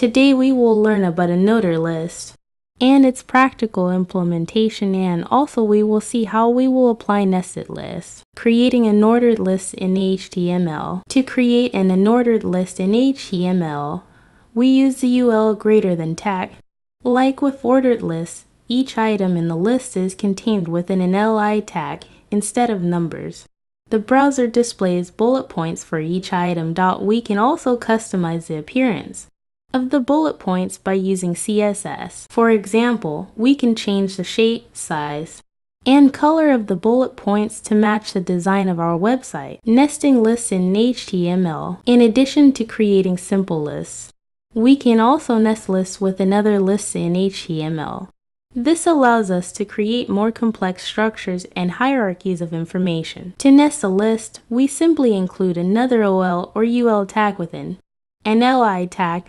Today we will learn about an ordered list and its practical implementation and also we will see how we will apply nested lists. Creating an ordered list in HTML. To create an unordered list in HTML, we use the UL greater than tag. Like with ordered lists, each item in the list is contained within an li tag instead of numbers. The browser displays bullet points for each item. We can also customize the appearance of the bullet points by using CSS. For example, we can change the shape, size, and color of the bullet points to match the design of our website. Nesting lists in HTML. In addition to creating simple lists, we can also nest lists with another list in HTML. This allows us to create more complex structures and hierarchies of information. To nest a list, we simply include another OL or UL tag within an LI tag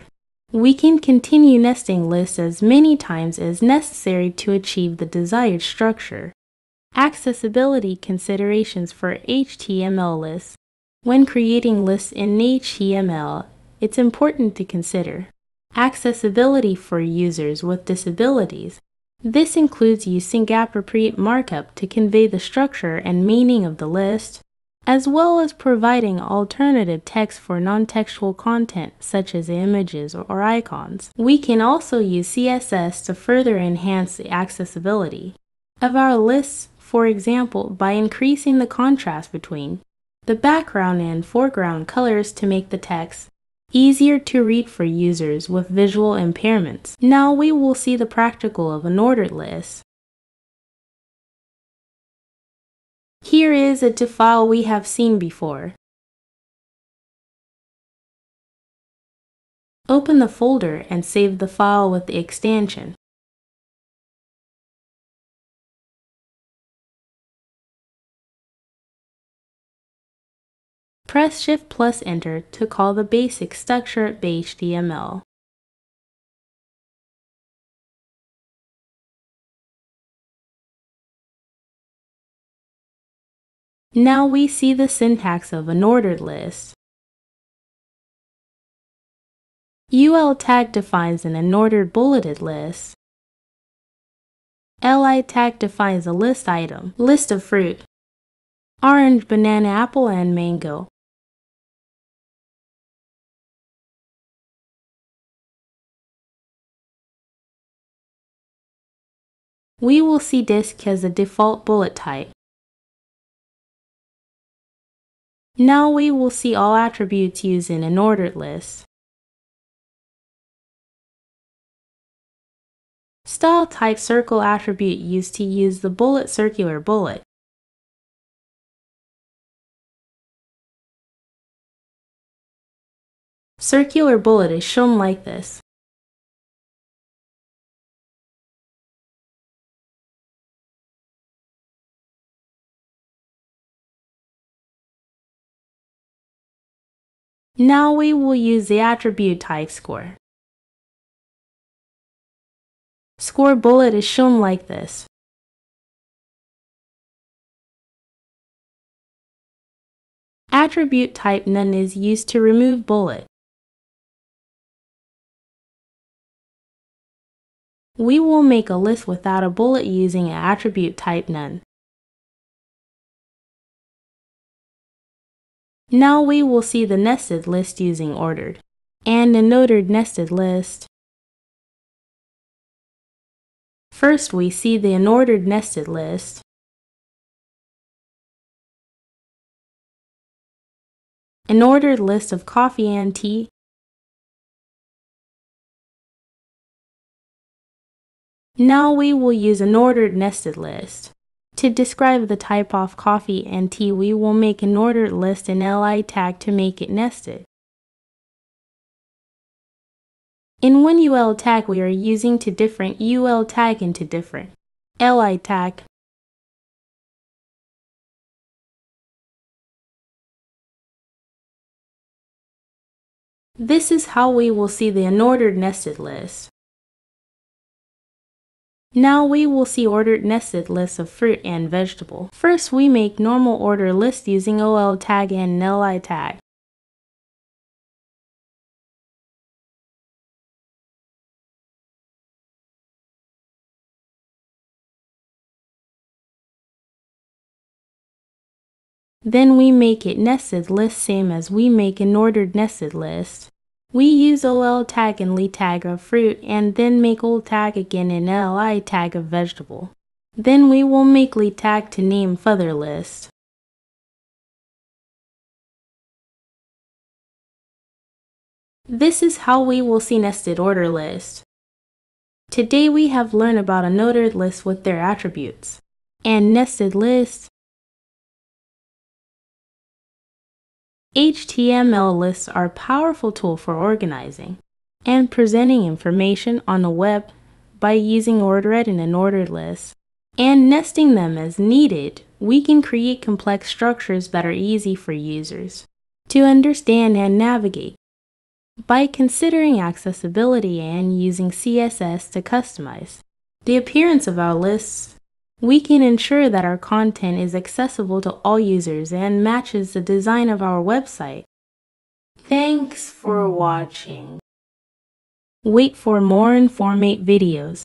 we can continue nesting lists as many times as necessary to achieve the desired structure. Accessibility considerations for HTML lists. When creating lists in HTML, it's important to consider accessibility for users with disabilities. This includes using appropriate markup to convey the structure and meaning of the list, as well as providing alternative text for non-textual content such as images or icons. We can also use CSS to further enhance the accessibility of our lists, for example, by increasing the contrast between the background and foreground colors to make the text easier to read for users with visual impairments. Now we will see the practical of an ordered list. Here is a file we have seen before. Open the folder and save the file with the extension. Press Shift plus Enter to call the basic structure HTML. Now we see the syntax of an ordered list. UL tag defines an unordered bulleted list. LI tag defines a list item, list of fruit, orange, banana, apple, and mango. We will see disc as the default bullet type. Now we will see all attributes used in an ordered list. Style type circle attribute used to use the bullet circular bullet. Circular bullet is shown like this. Now we will use the attribute type square. Square bullet is shown like this. Attribute type none is used to remove bullet. We will make a list without a bullet using an attribute type none. Now we will see the nested list using ordered and an ordered nested list. First, we see the unordered nested list. An ordered list of coffee and tea. Now we will use an ordered nested list. To describe the type of coffee and tea, we will make an ordered list and li tag to make it nested. In one UL tag, we are using to different UL tag into different li tag. This is how we will see the unordered nested list. Now we will see ordered nested lists of fruit and vegetable. First, we make normal order list using OL tag and NLI tag. Then we make it nested list same as we make an ordered nested list. We use OL tag and li tag of fruit and then make OL tag again and LI tag of vegetable. Then we will make li tag to name further list. This is how we will see nested order list. Today we have learned about a ordered list with their attributes and nested list. HTML lists are a powerful tool for organizing and presenting information on the web by using ordered and unordered lists and nesting them as needed. We can create complex structures that are easy for users to understand and navigate. By considering accessibility and using CSS to customize the appearance of our lists, we can ensure that our content is accessible to all users and matches the design of our website. Thanks for watching. Wait for more Informate videos.